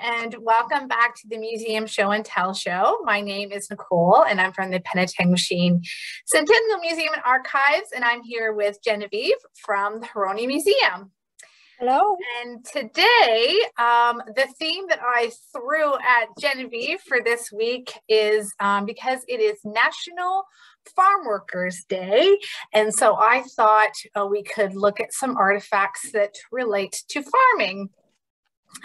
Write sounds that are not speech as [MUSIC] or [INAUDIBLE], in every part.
and welcome back to the Museum Show and Tell Show. My name is Nicole, and I'm from the Penetanguishene Centennial Museum and Archives, and I'm here with Genevieve from the Huronia Museum. Hello. And today, um, the theme that I threw at Genevieve for this week is um, because it is National Farm Workers Day. And so I thought uh, we could look at some artifacts that relate to farming.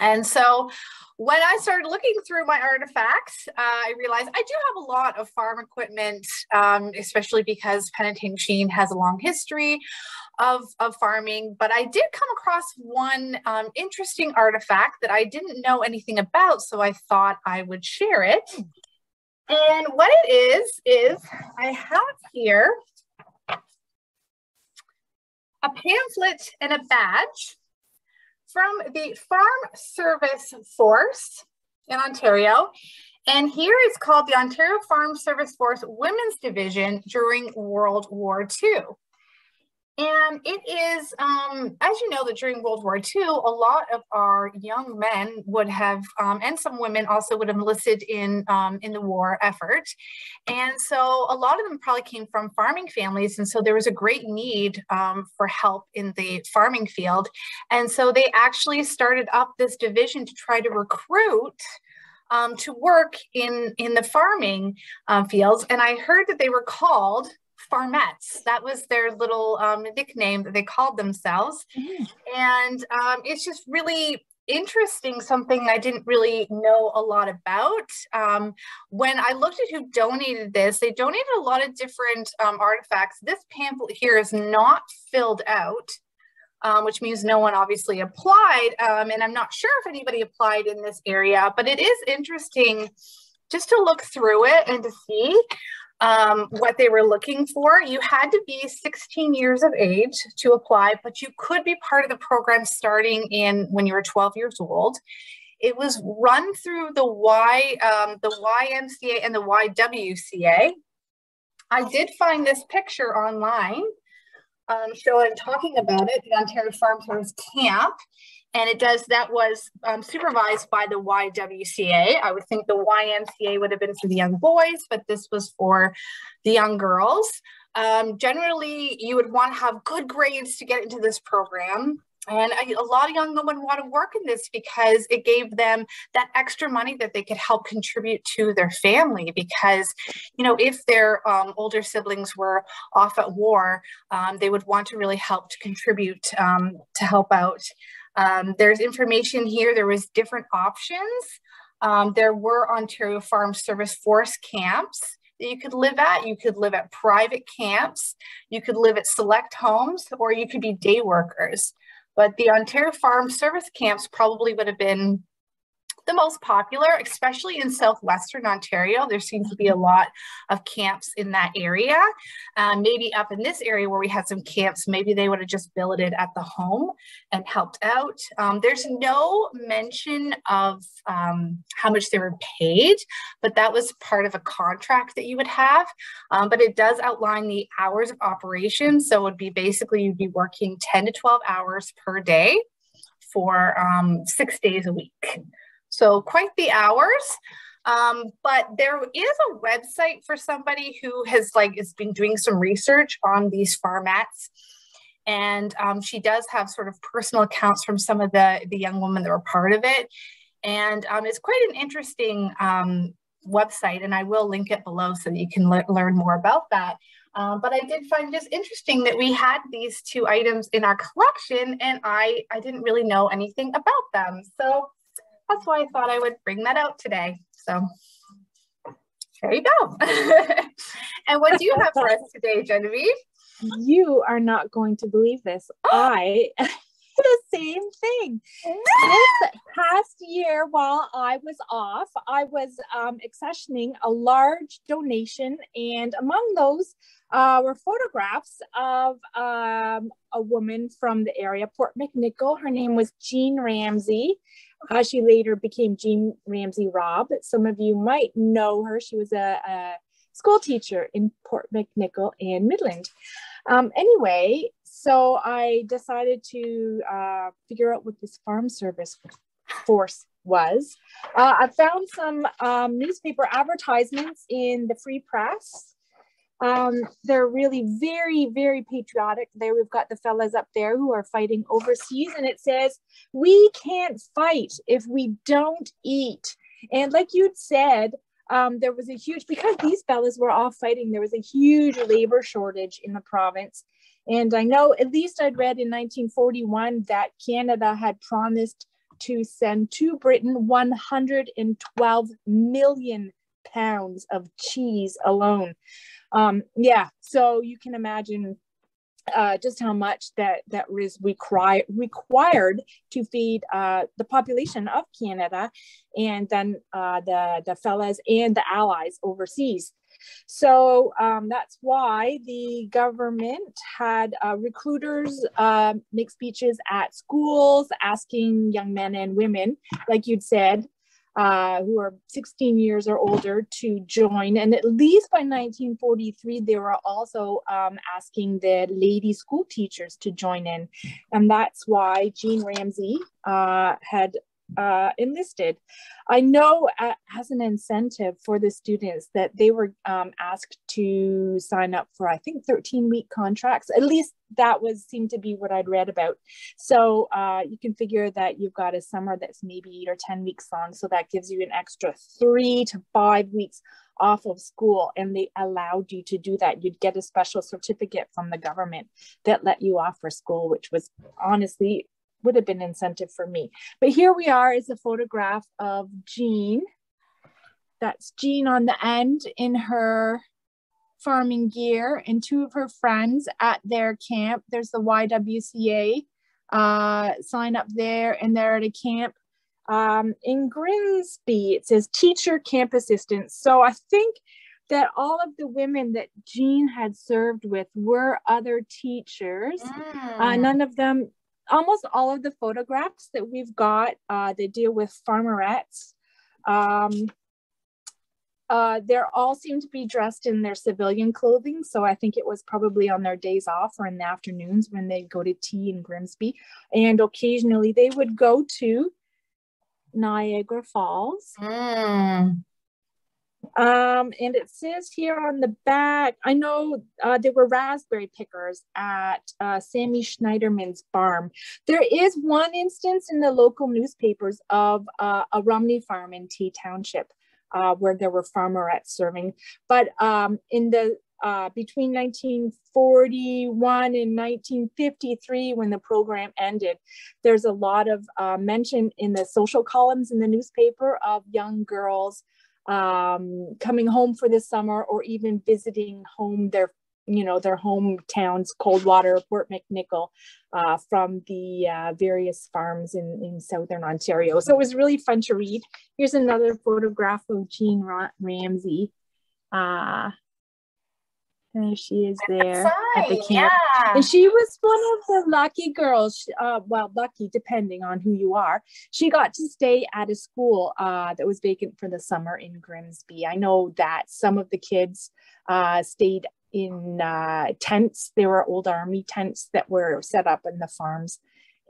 And so when I started looking through my artifacts, uh, I realized I do have a lot of farm equipment, um, especially because Penetanguishene has a long history of, of farming. But I did come across one um, interesting artifact that I didn't know anything about, so I thought I would share it. And what it is, is I have here a pamphlet and a badge from the Farm Service Force in Ontario. And here it's called the Ontario Farm Service Force Women's Division during World War II. And it is, um, as you know, that during World War II, a lot of our young men would have, um, and some women also would have enlisted in um, in the war effort. And so a lot of them probably came from farming families. And so there was a great need um, for help in the farming field. And so they actually started up this division to try to recruit um, to work in, in the farming um, fields. And I heard that they were called Farmerettes. That was their little um, nickname that they called themselves. Mm. And um, it's just really interesting, something I didn't really know a lot about. Um, when I looked at who donated this, they donated a lot of different um, artifacts. This pamphlet here is not filled out. Um, which means no one obviously applied. Um, and I'm not sure if anybody applied in this area, but it is interesting just to look through it and to see um, what they were looking for. You had to be 16 years of age to apply, but you could be part of the program starting in when you were 12 years old. It was run through the Y, um, the YMCA and the YWCA. I did find this picture online um, showing talking about it, the Ontario Farm Service Camp and it does that was um, supervised by the YWCA. I would think the YMCA would have been for the young boys, but this was for the young girls. Um, generally, you would want to have good grades to get into this program. And a, a lot of young women want to work in this because it gave them that extra money that they could help contribute to their family. Because, you know, if their um, older siblings were off at war, um, they would want to really help to contribute um, to help out um, there's information here. There was different options. Um, there were Ontario Farm Service Force camps that you could live at. You could live at private camps. You could live at select homes, or you could be day workers. But the Ontario Farm Service camps probably would have been the most popular, especially in southwestern Ontario. There seems to be a lot of camps in that area. Um, maybe up in this area where we had some camps, maybe they would have just billeted at the home and helped out. Um, there's no mention of um, how much they were paid, but that was part of a contract that you would have. Um, but it does outline the hours of operation. So it would be basically you'd be working 10 to 12 hours per day for um, six days a week. So quite the hours. Um, but there is a website for somebody who has like has been doing some research on these farmerettes. And um, she does have sort of personal accounts from some of the, the young women that were part of it. And um, it's quite an interesting um, website, and I will link it below so that you can le learn more about that. Um, but I did find just interesting that we had these two items in our collection, and I, I didn't really know anything about them. So that's why I thought I would bring that out today. So there you go. [LAUGHS] and what do you have for us [LAUGHS] today, Genevieve? You are not going to believe this. [GASPS] I [LAUGHS] the same thing. This past year, while I was off, I was um, accessioning a large donation, and among those uh, were photographs of um, a woman from the area, Port McNicoll. Her name was Jean Ramsey. She later became Jean Ramsey Robb. Some of you might know her. She was a, a school teacher in Port McNicoll and Midland. Um, anyway, so I decided to uh, figure out what this farm service force was. Uh, I found some um, newspaper advertisements in the Free Press. Um, they're really very, very patriotic. There we've got the fellas up there who are fighting overseas, and it says, We can't fight if we don't eat. And like you'd said, um, there was a huge, because these fellas were all fighting, there was a huge labor shortage in the province. And I know, at least I'd read in 1941 that Canada had promised to send to Britain 112 million pounds of cheese alone. Um, yeah, so you can imagine uh, just how much that that was required required to feed uh, the population of Canada, and then uh, the the fellas and the allies overseas. So um, that's why the government had uh, recruiters uh, make speeches at schools asking young men and women, like you'd said, uh, who are 16 years or older to join. And at least by 1943, they were also um, asking the lady school teachers to join in. And that's why Jean Ramsey uh, had uh, enlisted. I know uh, as an incentive for the students that they were um, asked to sign up for, I think, 13 week contracts. At least that was seemed to be what I'd read about. So uh, you can figure that you've got a summer that's maybe eight or 10 weeks long. So that gives you an extra three to five weeks off of school and they allowed you to do that you'd get a special certificate from the government that let you off for school which was honestly would have been incentive for me. But here we are is a photograph of Jean. That's Jean on the end in her farming gear and two of her friends at their camp. There's the YWCA uh, sign up there and they're at a camp um, in Grimsby. It says teacher camp assistants. So I think that all of the women that Jean had served with were other teachers. Mm. Uh, none of them almost all of the photographs that we've got, uh, they deal with farmerettes. Um, uh, they all seem to be dressed in their civilian clothing. So I think it was probably on their days off or in the afternoons when they go to tea in Grimsby. And occasionally they would go to Niagara Falls. Mm. Um, and it says here on the back, I know uh, there were raspberry pickers at uh, Sammy Schneiderman's farm. There is one instance in the local newspapers of uh, a Rumney farm in T Township uh, where there were farmerettes serving. But um, in the uh, between 1941 and 1953, when the program ended, there's a lot of uh, mention in the social columns in the newspaper of young girls um, coming home for the summer or even visiting home their you know their hometowns coldwater port mcnicoll uh, from the uh, various farms in, in southern ontario. So it was really fun to read. Here's another photograph of jean ramsey. Uh, there she is there at the camp. Yeah. And she was one of the lucky girls, uh, well, lucky depending on who you are. She got to stay at a school uh, that was vacant for the summer in Grimsby. I know that some of the kids uh, stayed in uh, tents. There were old army tents that were set up in the farms,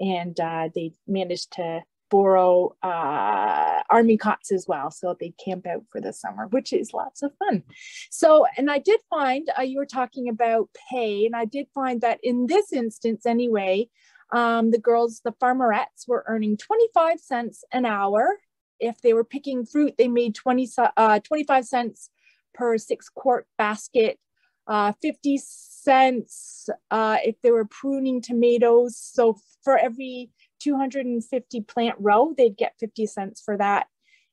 and uh, they managed to borrow uh, army cots as well. So they camp out for the summer, which is lots of fun. So, and I did find uh, you were talking about pay, and I did find that in this instance, anyway, um, the girls, the farmerettes, were earning 25 cents an hour. If they were picking fruit, they made 20, uh, 25 cents per six quart basket, uh, 50 cents uh, if they were pruning tomatoes. So for every 250 plant row, they'd get 50 cents for that.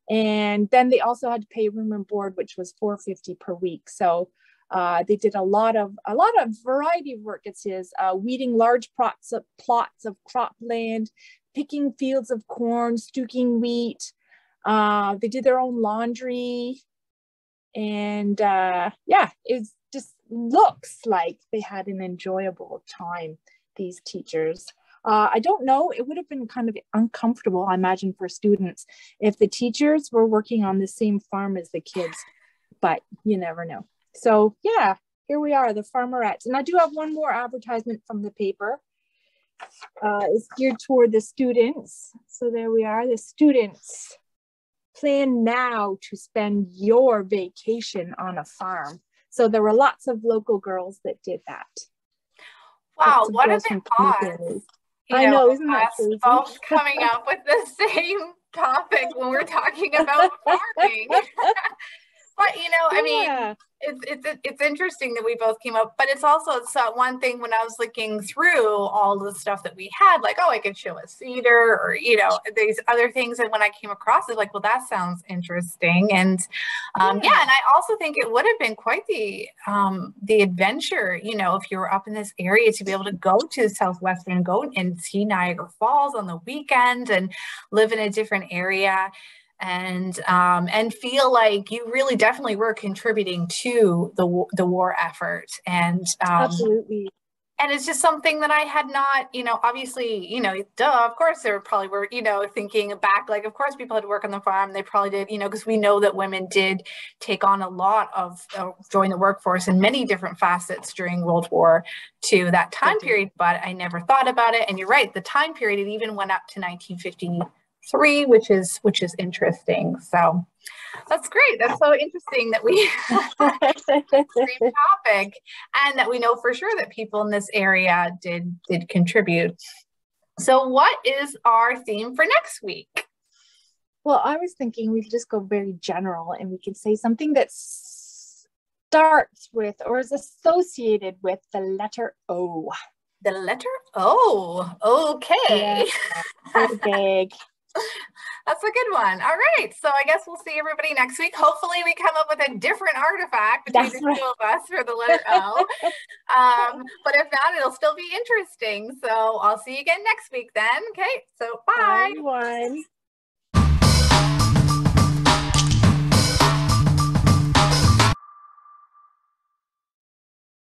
And then they also had to pay room and board, which was 450 per week. So uh, they did a lot of a lot of variety of work. It says uh, weeding large plots of plots of cropland, picking fields of corn, stooking wheat. Uh, they did their own laundry, and uh, yeah, it just looks like they had an enjoyable time. These teachers. Uh, I don't know, it would have been kind of uncomfortable, I imagine, for students if the teachers were working on the same farm as the kids, but you never know. So, yeah, here we are, the farmerettes. And I do have one more advertisement from the paper. uh, is geared toward the students. So there we are, the students. Plan now to spend your vacation on a farm. So there were lots of local girls that did that. Wow, what a bit odd. I know, isn't that crazy? Both [LAUGHS] coming up with the same topic when we're talking about [LAUGHS] farming. [LAUGHS] but you know, I mean, it's it's it's interesting that we both came up, but it's also it's that one thing when I was looking through all the stuff that we had, like oh, I could show a cedar or you know these other things, and when I came across it, like well, that sounds interesting, and um, yeah. yeah, and I also think it would have been quite the um, the adventure, you know, if you were up in this area to be able to go to Southwestern, go and see Niagara Falls on the weekend, and live in a different area and um, and feel like you really definitely were contributing to the the war effort and um, absolutely and it's just something that I had not, you know, obviously, you know, duh, of course there probably were, you know, thinking back, like, of course people had to work on the farm. They probably did, you know, because we know that women did take on a lot of, uh, join the workforce in many different facets during World War II, that time period, but I never thought about it. And you're right, the time period, it even went up to 1950 three, which is which is interesting. So that's great. That's so interesting that we [LAUGHS] same [LAUGHS] topic and that we know for sure that people in this area did did contribute. So what is our theme for next week? Well, I was thinking we could just go very general and we could say something that starts with or is associated with the letter O. The letter O. Okay. Yeah, big. [LAUGHS] That's a good one. All right. So I guess we'll see everybody next week. Hopefully, we come up with a different artifact between That's the right. two of us for the letter O. um, but if not, it'll still be interesting. So I'll see you again next week then. Okay. So bye. Bye, everyone.